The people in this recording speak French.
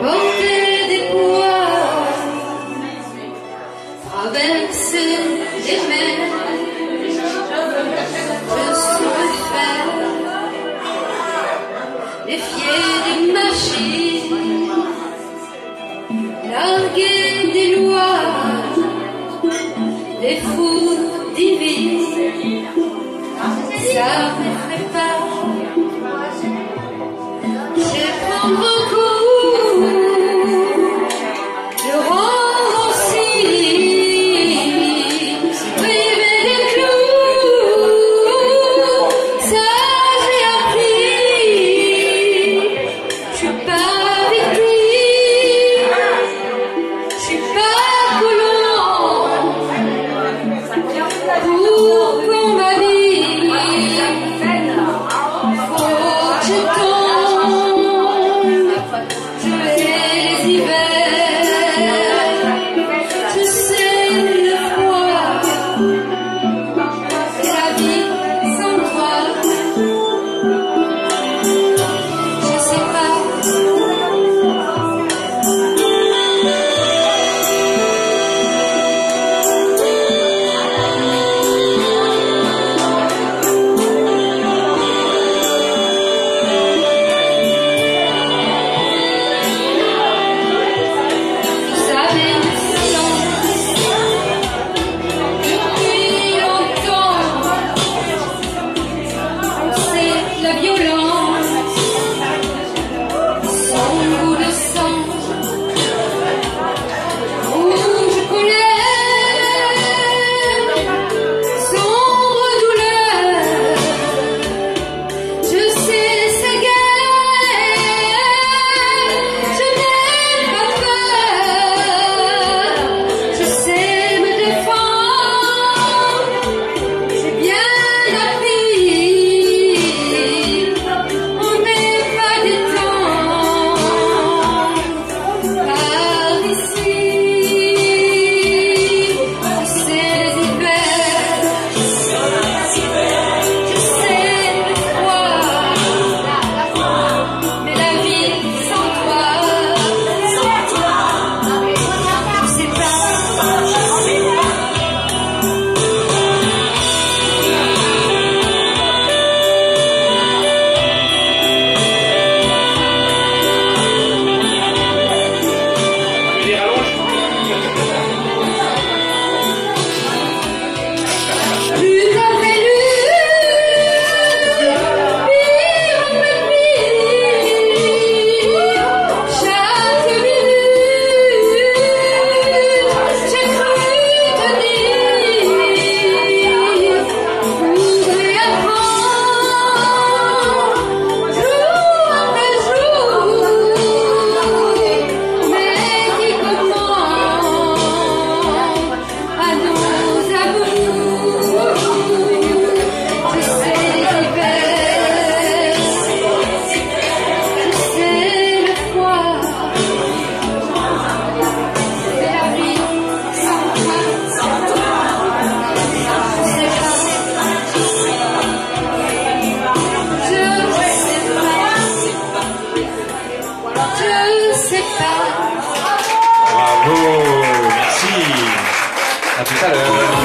Porter des poids, traverser des mers, défier des machines, larguer des lois, des fous divines, ça m'effraie pas. C'est prendre un coup, le rendre aussi, priver des clous, ça j'ai appris. Je suis pas victime, je suis pas colon, te sépare. Bravo, merci. À tout à l'heure.